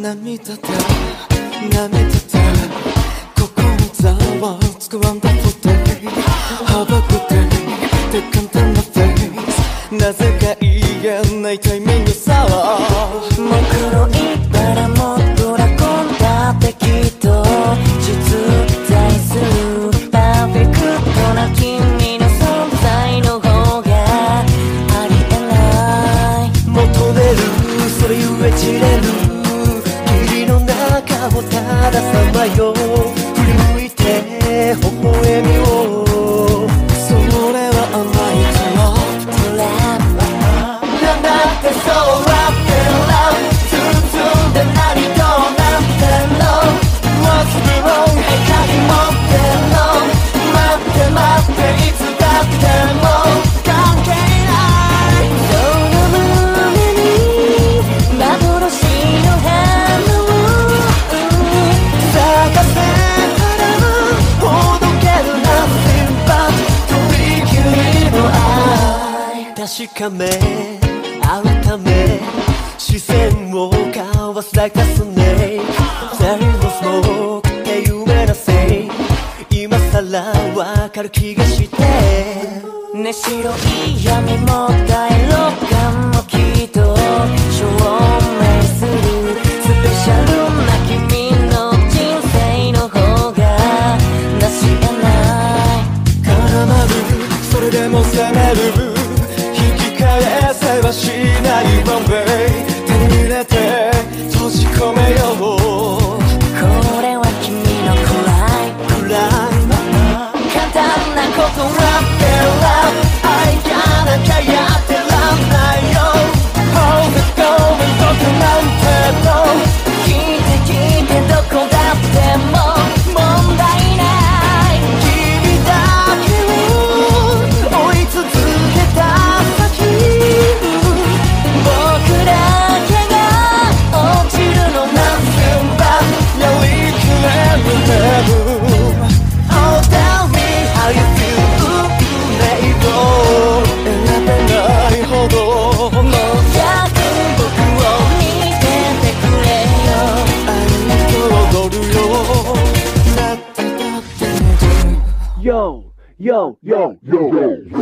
涙だ涙だ心ざわつくらんだ today 羽ばくて手簡単な face なぜか言えないタイミング確かめ改め視線を交わす like a snake って夢だせい今さらわかる気がして。ね白い闇も yo, yo, yo, yo. yo.